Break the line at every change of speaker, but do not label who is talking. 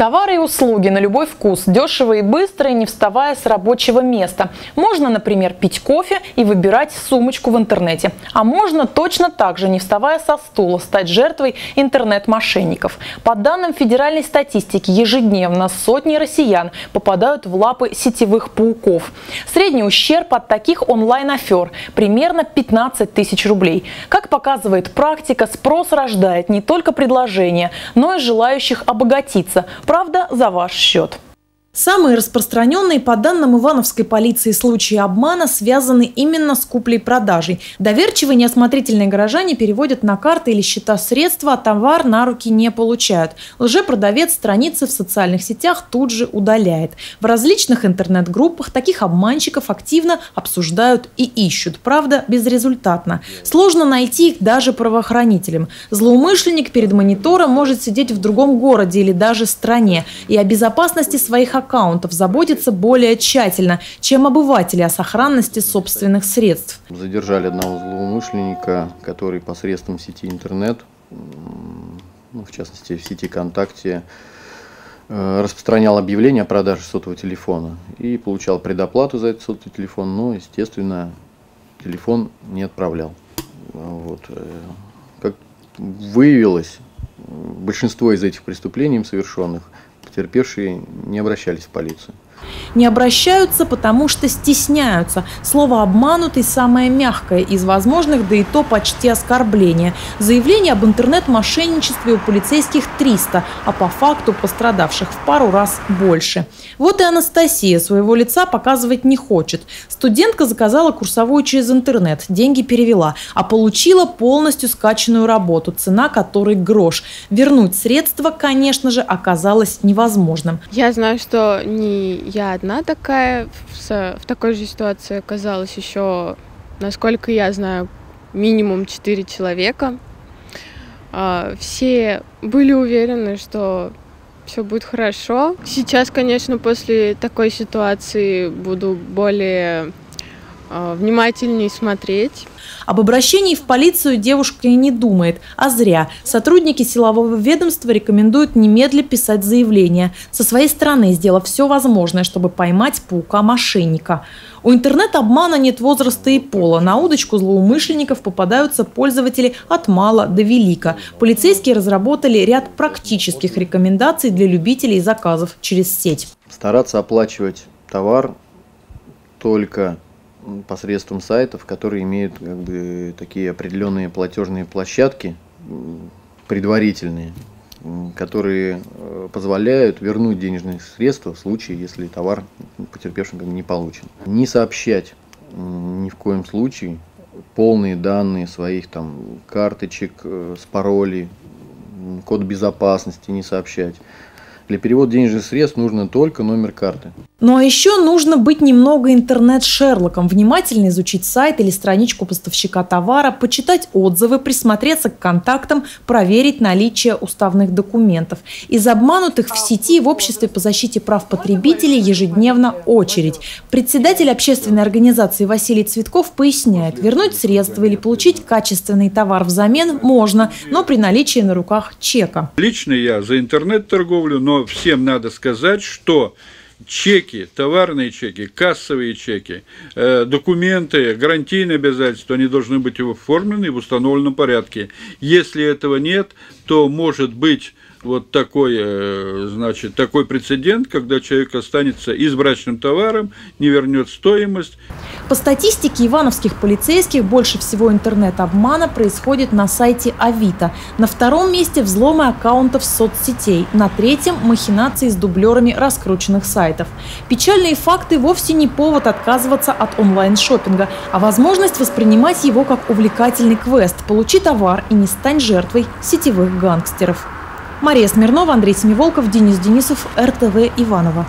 Товары и услуги на любой вкус, дешево и быстро, и не вставая с рабочего места. Можно, например, пить кофе и выбирать сумочку в интернете. А можно точно так же, не вставая со стула, стать жертвой интернет-мошенников. По данным федеральной статистики, ежедневно сотни россиян попадают в лапы сетевых пауков. Средний ущерб от таких онлайн-афер примерно 15 тысяч рублей. Как показывает практика, спрос рождает не только предложение, но и желающих обогатиться – Правда, за ваш счет.
Самые распространенные, по данным Ивановской полиции, случаи обмана связаны именно с куплей-продажей. Доверчивые неосмотрительные горожане переводят на карты или счета средства, а товар на руки не получают. Лжепродавец страницы в социальных сетях тут же удаляет. В различных интернет-группах таких обманщиков активно обсуждают и ищут. Правда, безрезультатно. Сложно найти их даже правоохранителям. Злоумышленник перед монитором может сидеть в другом городе или даже стране. И о безопасности своих аккаунтов заботится более тщательно, чем обыватели о сохранности собственных средств.
Задержали одного злоумышленника, который посредством сети интернет, ну, в частности в сети ВКонтакте, э, распространял объявление о продаже сотового телефона и получал предоплату за этот сотовый телефон, но, естественно, телефон не отправлял. Вот. Э, как выявилось, большинство из этих преступлений совершенных потерпевшие не обращались в полицию.
Не обращаются, потому что стесняются. Слово «обманутый» самое мягкое из возможных, да и то почти оскорбление. Заявление об интернет-мошенничестве у полицейских 300, а по факту пострадавших в пару раз больше. Вот и Анастасия своего лица показывать не хочет. Студентка заказала курсовую через интернет, деньги перевела, а получила полностью скачанную работу, цена которой грош. Вернуть средства, конечно же, оказалось невозможным.
Я знаю, что не я одна такая, в, в такой же ситуации оказалась еще, насколько я знаю, минимум четыре человека. А, все были уверены, что все будет хорошо. Сейчас, конечно, после такой ситуации буду более внимательнее смотреть.
Об обращении в полицию девушка и не думает, а зря. Сотрудники силового ведомства рекомендуют немедля писать заявление, со своей стороны сделав все возможное, чтобы поймать паука-мошенника. У интернет-обмана нет возраста и пола. На удочку злоумышленников попадаются пользователи от мала до велика. Полицейские разработали ряд практических рекомендаций для любителей заказов через сеть.
Стараться оплачивать товар только посредством сайтов, которые имеют как бы, такие определенные платежные площадки предварительные, которые э, позволяют вернуть денежные средства в случае, если товар потерпевшим не получен. Не сообщать ни в коем случае полные данные своих там карточек э, с паролей, код безопасности не сообщать. Для перевода денежных средств нужно только номер карты.
Ну а еще нужно быть немного интернет-шерлоком, внимательно изучить сайт или страничку поставщика товара, почитать отзывы, присмотреться к контактам, проверить наличие уставных документов. Из обманутых в сети в обществе по защите прав потребителей ежедневно очередь. Председатель общественной организации Василий Цветков поясняет, вернуть средства или получить качественный товар взамен можно, но при наличии на руках чека.
Лично я за интернет-торговлю, но всем надо сказать, что чеки, товарные чеки, кассовые чеки, э, документы, гарантийные обязательства, они должны быть оформлены в установленном порядке. Если этого нет, то может быть вот такой, э, значит, такой прецедент, когда человек останется избрачным товаром, не вернет стоимость.
По статистике ивановских полицейских больше всего интернет-обмана происходит на сайте Авито. На втором месте взломы аккаунтов соцсетей. На третьем – махинации с дублерами раскрученных сайтов. Печальные факты вовсе не повод отказываться от онлайн-шопинга, а возможность воспринимать его как увлекательный квест – получи товар и не стань жертвой сетевых гангстеров. Мария Смирнова, Андрей Семиволков, Денис Денисов, РТВ Иванова.